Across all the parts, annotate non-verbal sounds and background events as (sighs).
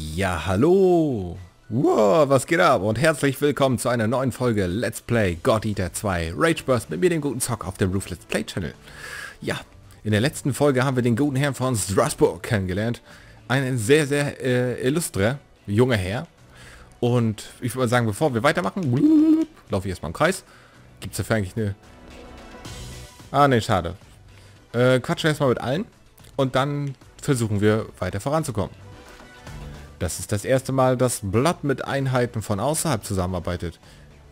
Ja, hallo! Wow, was geht ab? Und herzlich willkommen zu einer neuen Folge Let's Play God Eater 2 Rage Burst mit mir, dem guten Zock auf dem Roof Let's Play Channel. Ja, in der letzten Folge haben wir den guten Herrn von Strasbourg kennengelernt. Ein sehr, sehr äh, illustre junger Herr. Und ich würde sagen, bevor wir weitermachen, laufe ich erstmal im Kreis. Gibt es dafür eigentlich eine... Ah, ne, schade. Äh, quatschen erstmal mit allen. Und dann versuchen wir weiter voranzukommen. Das ist das erste Mal, dass Blood mit Einheiten von außerhalb zusammenarbeitet.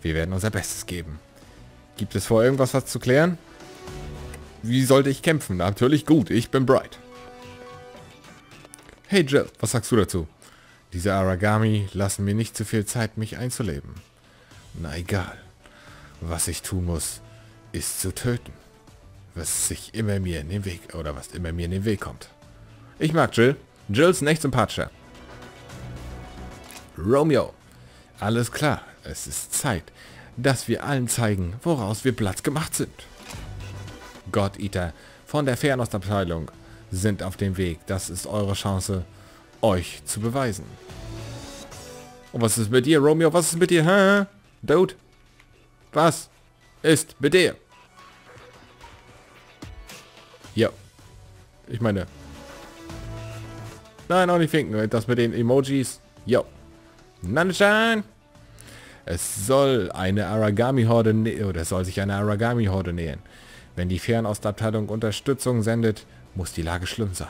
Wir werden unser Bestes geben. Gibt es vor irgendwas was zu klären? Wie sollte ich kämpfen? Natürlich gut, ich bin Bright. Hey Jill, was sagst du dazu? Diese Aragami lassen mir nicht zu viel Zeit, mich einzuleben. Na egal. Was ich tun muss, ist zu töten. Was sich immer mir in den Weg, oder was immer mir in den Weg kommt. Ich mag Jill. Jill ist ein sympathischer. Romeo. Alles klar, es ist Zeit, dass wir allen zeigen, woraus wir Platz gemacht sind. God Eater von der Fernostabteilung sind auf dem Weg. Das ist eure Chance, euch zu beweisen. Und was ist mit dir, Romeo? Was ist mit dir? Hä? Dude? Was ist mit dir? Ja. Ich meine... Nein, auch nicht winken. Das mit den Emojis. Jo. Nanachan! Es soll eine Aragami-Horde oder soll sich eine Aragami-Horde nähern. Wenn die Fernostabteilung Unterstützung sendet, muss die Lage schlimm sein.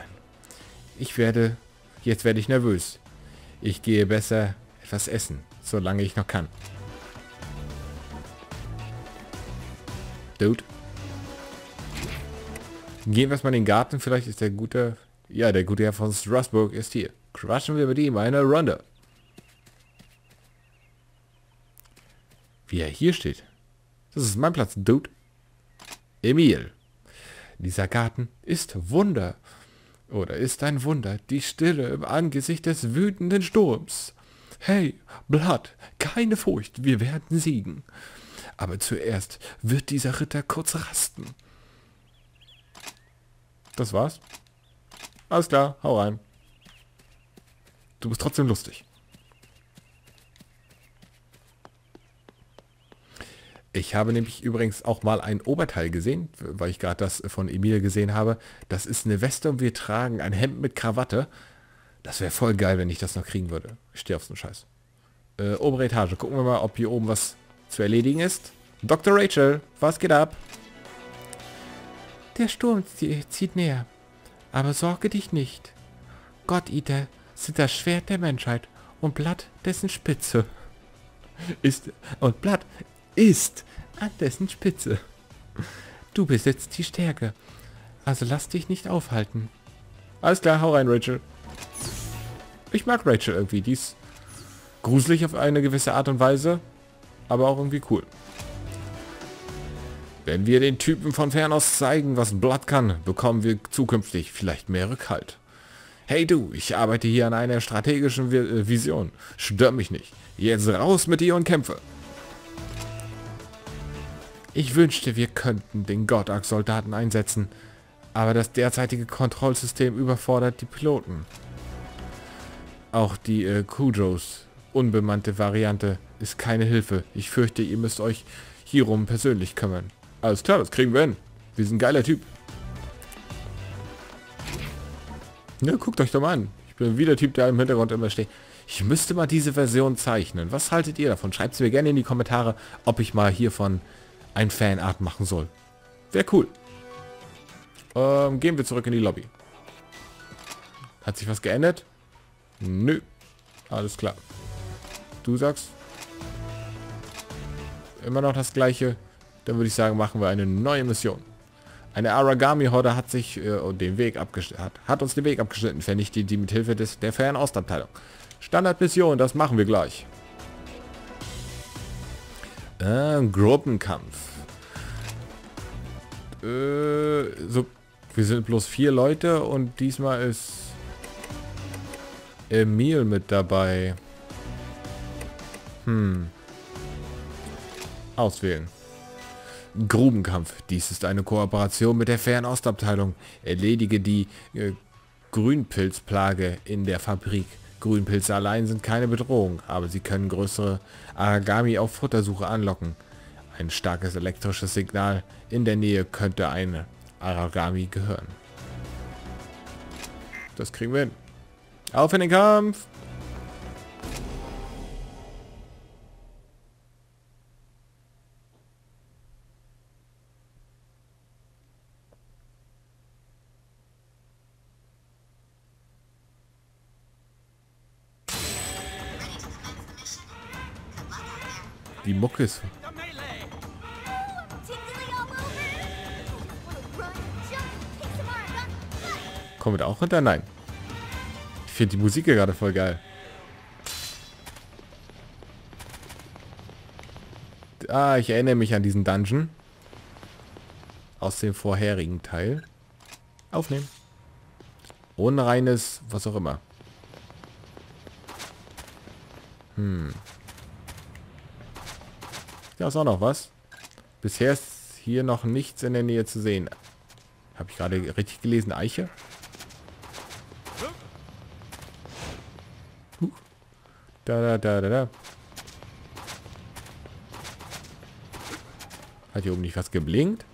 Ich werde... Jetzt werde ich nervös. Ich gehe besser etwas essen, solange ich noch kann. Dude. Gehen wir erstmal in den Garten. Vielleicht ist der gute... Ja, der gute Herr von Strasbourg ist hier. Crushen wir mit ihm eine Runde. Wie er hier steht. Das ist mein Platz, Dude. Emil. Dieser Garten ist Wunder. Oder ist ein Wunder, die Stille im Angesicht des wütenden Sturms. Hey, Blood, keine Furcht, wir werden siegen. Aber zuerst wird dieser Ritter kurz rasten. Das war's? Alles klar, hau rein. Du bist trotzdem lustig. Ich habe nämlich übrigens auch mal ein Oberteil gesehen, weil ich gerade das von Emil gesehen habe. Das ist eine Weste und wir tragen ein Hemd mit Krawatte. Das wäre voll geil, wenn ich das noch kriegen würde. Ich stehe auf so einen Scheiß. Äh, obere Etage. Gucken wir mal, ob hier oben was zu erledigen ist. Dr. Rachel, was geht ab? Der Sturm zieht näher. Aber sorge dich nicht. Gott, Eater sind das Schwert der Menschheit und Blatt dessen Spitze. (laughs) Ist und Blatt ist an dessen Spitze. Du besitzt die Stärke. Also lass dich nicht aufhalten. Alles klar, hau rein, Rachel. Ich mag Rachel irgendwie. Die ist gruselig auf eine gewisse Art und Weise, aber auch irgendwie cool. Wenn wir den Typen von fern aus zeigen, was Blood kann, bekommen wir zukünftig vielleicht mehr Rückhalt. Hey du, ich arbeite hier an einer strategischen äh, Vision. Stör mich nicht. Jetzt raus mit dir und kämpfe. Ich wünschte, wir könnten den Godark-Soldaten einsetzen, aber das derzeitige Kontrollsystem überfordert die Piloten. Auch die äh, Kujos unbemannte Variante ist keine Hilfe. Ich fürchte, ihr müsst euch hierum persönlich kümmern. Alles klar, das kriegen wir hin. Wir sind ein geiler Typ. Ja, guckt euch doch mal an. Ich bin wieder Typ, der im Hintergrund immer steht. Ich müsste mal diese Version zeichnen. Was haltet ihr davon? Schreibt es mir gerne in die Kommentare, ob ich mal hiervon ein Fanart machen soll. Wäre cool. Ähm, gehen wir zurück in die Lobby. Hat sich was geändert? Nö. Alles klar. Du sagst? Immer noch das gleiche. Dann würde ich sagen, machen wir eine neue Mission. Eine Aragami-Horde hat sich äh, den Weg hat, hat, uns den Weg abgeschnitten, vernichtet die mit Hilfe des, der Fernostabteilung. Standardmission, das machen wir gleich. Äh, Gruppenkampf. Äh, so, wir sind bloß vier Leute und diesmal ist Emil mit dabei. Hm. Auswählen. Grubenkampf. Dies ist eine Kooperation mit der Fernostabteilung. Erledige die äh, Grünpilzplage in der Fabrik. Grünpilze allein sind keine Bedrohung, aber sie können größere Aragami auf Futtersuche anlocken. Ein starkes elektrisches Signal in der Nähe könnte eine Aragami gehören. Das kriegen wir hin. Auf in den Kampf! Die Mucke ist... Kommen wir auch runter? Nein. Ich finde die Musik gerade voll geil. Ah, ich erinnere mich an diesen Dungeon. Aus dem vorherigen Teil. Aufnehmen. Unreines, was auch immer. Hm. Da ist auch noch was. Bisher ist hier noch nichts in der Nähe zu sehen. Habe ich gerade richtig gelesen? Eiche? Huh. Da, da, da, da, da. Hat hier oben nicht was geblinkt?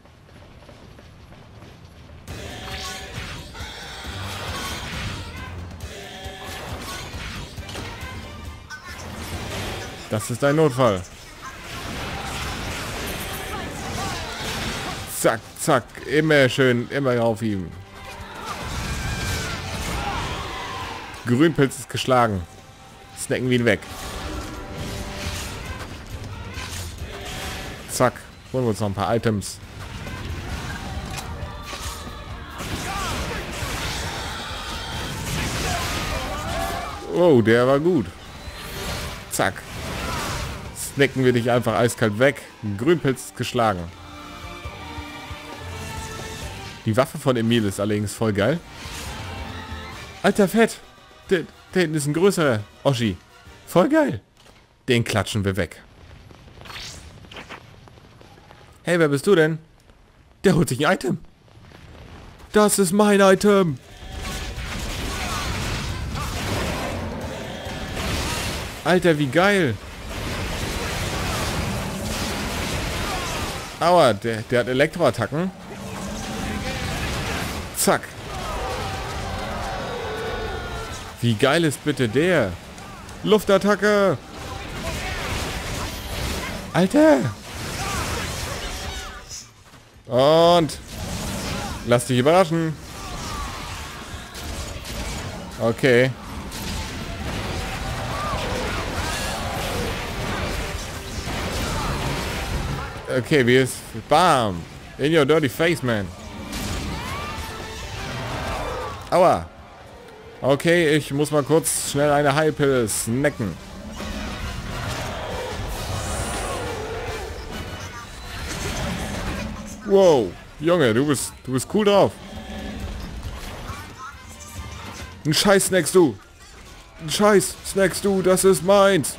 Das ist ein Notfall. Zack, zack. Immer schön, immer auf ihm. Grünpilz ist geschlagen. Snacken wir ihn weg. Zack. Holen wir uns noch ein paar Items. Oh, der war gut. Zack. Snacken wir dich einfach eiskalt weg. Grünpilz ist geschlagen. Die Waffe von Emil ist allerdings voll geil. Alter Fett. Der, der hinten ist ein größerer Oschi. Voll geil. Den klatschen wir weg. Hey, wer bist du denn? Der holt sich ein Item. Das ist mein Item. Alter, wie geil. Aua, der, der hat Elektroattacken. Zack. Wie geil ist bitte der? Luftattacke. Alter. Und. Lass dich überraschen. Okay. Okay, wie ist... Bam. In your dirty face, man. Aua. Okay, ich muss mal kurz schnell eine Heilpille snacken. Wow. Junge, du bist, du bist cool drauf. Ein Scheiß snackst du. Ein Scheiß snackst du, das ist meins.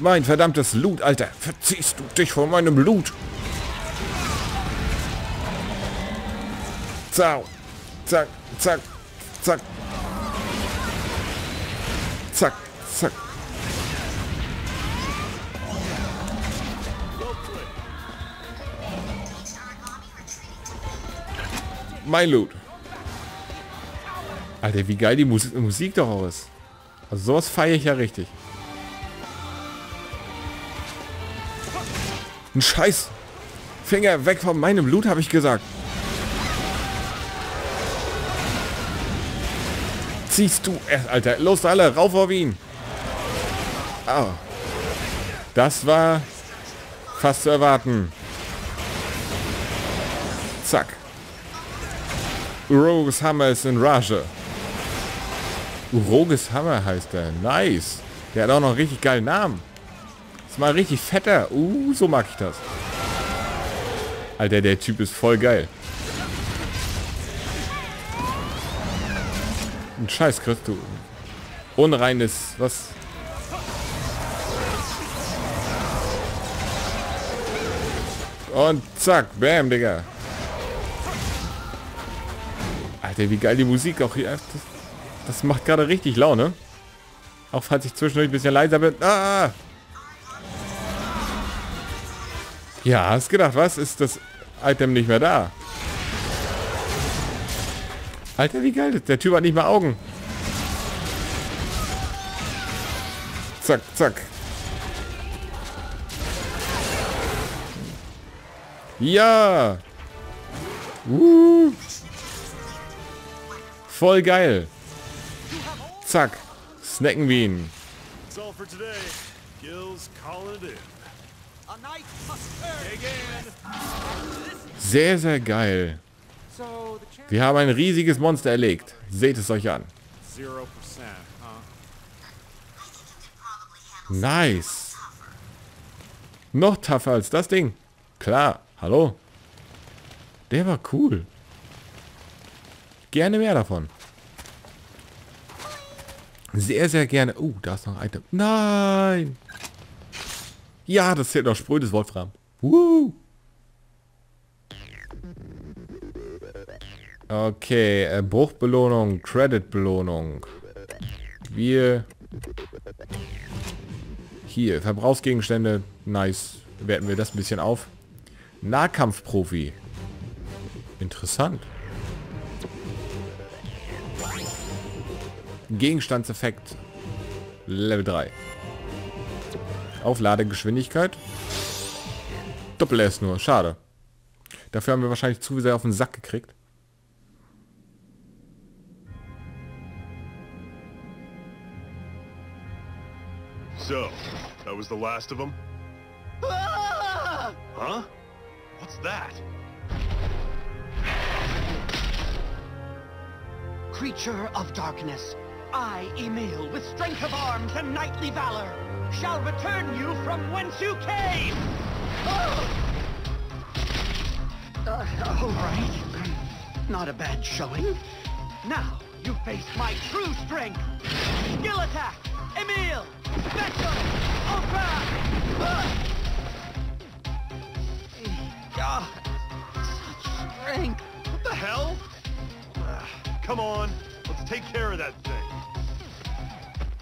Mein verdammtes Loot, Alter. Verziehst du dich von meinem Loot. Zau. Zack, zack, zack. Zack, zack. Mein Loot. Alter, wie geil die Musik, Musik doch auch ist. Also sowas feiere ich ja richtig. Ein Scheiß. Finger weg von meinem Loot, habe ich gesagt. Ziehst du erst, Alter. Los, alle, rauf auf ihn. Oh. Das war fast zu erwarten. Zack. Uroges Hammer ist in Rage. Uroges Hammer heißt er. Nice. Der hat auch noch einen richtig geilen Namen. Ist mal richtig fetter. Uh, so mag ich das. Alter, der Typ ist voll geil. Ein Scheiß kriegst du. Unreines, was? Und zack, bam, Digga. Alter, wie geil die Musik auch hier ist. Das macht gerade richtig Laune. Auch falls ich zwischendurch ein bisschen leiser bin. Ah! Ja, hast gedacht, was? Ist das Item nicht mehr da? Alter, wie geil. Der Typ hat nicht mehr Augen. Zack, zack. Ja! Uh. Voll geil. Zack. Snacken wir ihn. Sehr, sehr geil. Wir haben ein riesiges Monster erlegt. Seht es euch an. Nice. Noch tougher als das Ding. Klar. Hallo. Der war cool. Gerne mehr davon. Sehr, sehr gerne. Oh, uh, da ist noch ein Item. Nein! Ja, das zählt noch sprödes Wolfram. Woo! Okay, äh, Bruchbelohnung, Creditbelohnung. Wir... Hier, Verbrauchsgegenstände. Nice. Werten wir das ein bisschen auf. Nahkampfprofi. Interessant. Gegenstandseffekt. Level 3. Aufladegeschwindigkeit. Doppel S nur. Schade. Dafür haben wir wahrscheinlich zu sehr auf den Sack gekriegt. So, that was the last of them? Ah! Huh? What's that? Creature of darkness, I, Emil, with strength of arms and knightly valor, shall return you from whence you came! Oh! Uh, all right. Not a bad showing. Now, you face my true strength! Skill attack! Emil! Ultra! Uh! God, such strength! What the hell? (sighs) Come on, let's take care of that thing.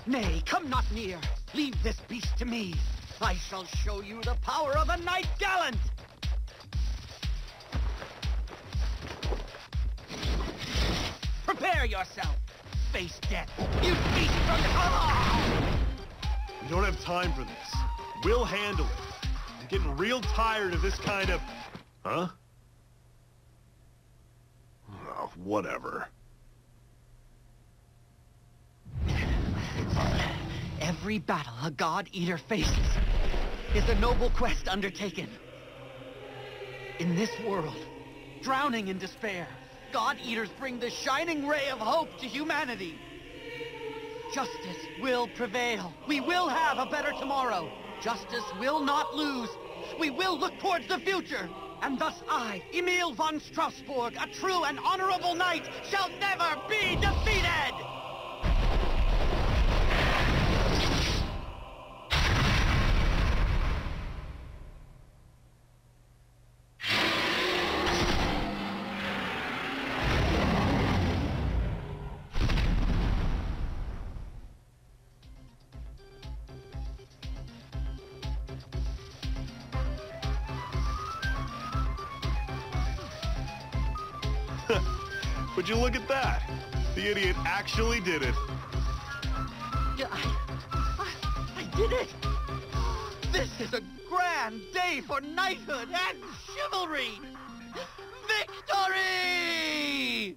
Nay, come not near. Leave this beast to me. I shall show you the power of a knight gallant! Prepare yourself! Face death! You beast from the... Oh! We don't have time for this. We'll handle it. I'm getting real tired of this kind of... Huh? Oh, whatever. Every battle a God-Eater faces is a noble quest undertaken. In this world, drowning in despair, God-Eaters bring the shining ray of hope to humanity. Justice will prevail. We will have a better tomorrow. Justice will not lose. We will look towards the future. And thus I, Emil von Strasbourg, a true and honorable knight, shall never be defeated! Would you look at that? The idiot actually did it. I, I, I did it! This is a grand day for knighthood and chivalry! Victory!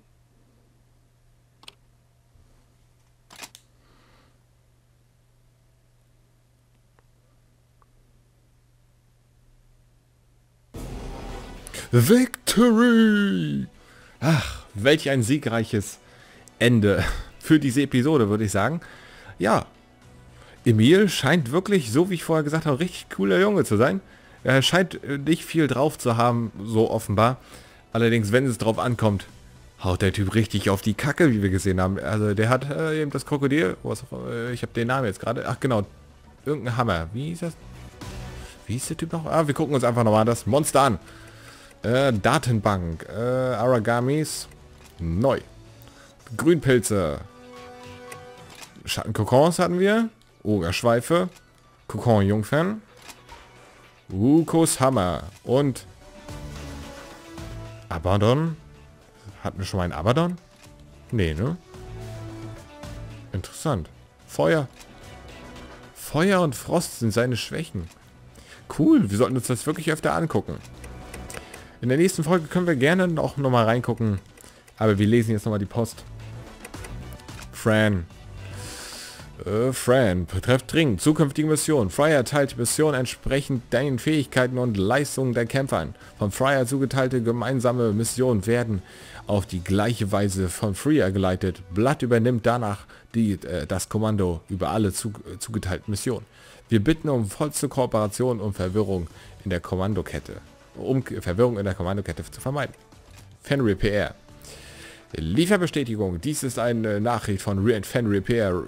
Victory! Ach, welch ein siegreiches Ende für diese Episode, würde ich sagen. Ja, Emil scheint wirklich, so wie ich vorher gesagt habe, richtig cooler Junge zu sein. Er scheint nicht viel drauf zu haben, so offenbar. Allerdings, wenn es drauf ankommt, haut der Typ richtig auf die Kacke, wie wir gesehen haben. Also der hat äh, eben das Krokodil, was äh, ich habe den Namen jetzt gerade, ach genau, irgendein Hammer. Wie ist das? Wie ist der Typ noch? Ah, wir gucken uns einfach nochmal das Monster an. Äh, Datenbank. Äh, Aragamis. Neu. Grünpilze. Schattenkokons hatten wir. Ogerschweife. Kokon Jungfern. Ukos Hammer. Und Abaddon. Hatten wir schon mal einen Abaddon? Nee, ne? Interessant. Feuer. Feuer und Frost sind seine Schwächen. Cool, wir sollten uns das wirklich öfter angucken. In der nächsten Folge können wir gerne auch nochmal reingucken. Aber wir lesen jetzt nochmal die Post. Fran. Äh, Fran, betrifft dringend zukünftige Mission. Fryer teilt die Mission entsprechend deinen Fähigkeiten und Leistungen der Kämpfer an. Von Fryer zugeteilte gemeinsame Missionen werden auf die gleiche Weise von Freer geleitet. Blatt übernimmt danach die, äh, das Kommando über alle zu, äh, zugeteilten Missionen. Wir bitten um vollste Kooperation und Verwirrung in der Kommandokette. Um Verwirrung in der Kommandokette zu vermeiden. Fenrir PR. Lieferbestätigung. Dies ist eine Nachricht von Fan Repair.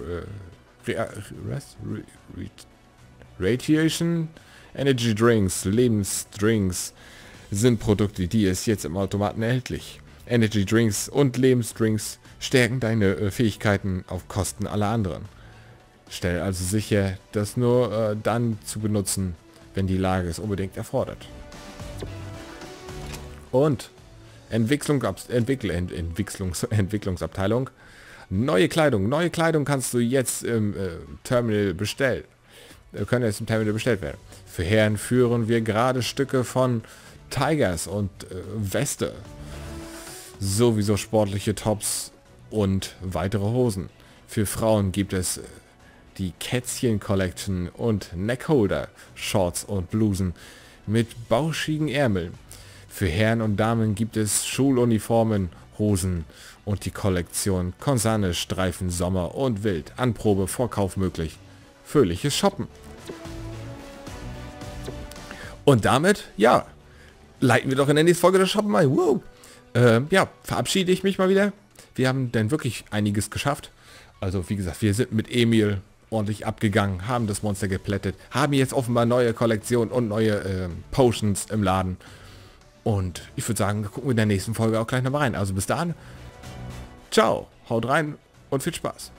Äh, Re Re Radiation Energy Drinks, Lebensdrinks sind Produkte, die es jetzt im Automaten erhältlich. Energy Drinks und Lebensdrinks stärken deine äh, Fähigkeiten auf Kosten aller anderen. Stell also sicher, das nur äh, dann zu benutzen, wenn die Lage es unbedingt erfordert. Und Entwicklung, Entwickl, Ent, Entwicklungs, (laughs) Entwicklungsabteilung. Neue Kleidung. Neue Kleidung kannst du jetzt im äh, Terminal bestellen. Äh, können jetzt im Terminal bestellt werden. Für Herren führen wir gerade Stücke von Tigers und äh, Weste. Sowieso sportliche Tops und weitere Hosen. Für Frauen gibt es äh, die Kätzchen Collection und Neckholder, Shorts und Blusen mit bauschigen Ärmeln. Für Herren und Damen gibt es Schuluniformen, Hosen und die Kollektion Konzerne, Streifen, Sommer und Wild. Anprobe, Vorkauf möglich. Fröhliches Shoppen. Und damit, ja, leiten wir doch in der nächsten Folge das Shoppen. Wow. Äh, ja, verabschiede ich mich mal wieder. Wir haben dann wirklich einiges geschafft. Also wie gesagt, wir sind mit Emil ordentlich abgegangen, haben das Monster geplättet, haben jetzt offenbar neue Kollektionen und neue äh, Potions im Laden. Und ich würde sagen, gucken wir in der nächsten Folge auch gleich nochmal rein. Also bis dahin, ciao, haut rein und viel Spaß.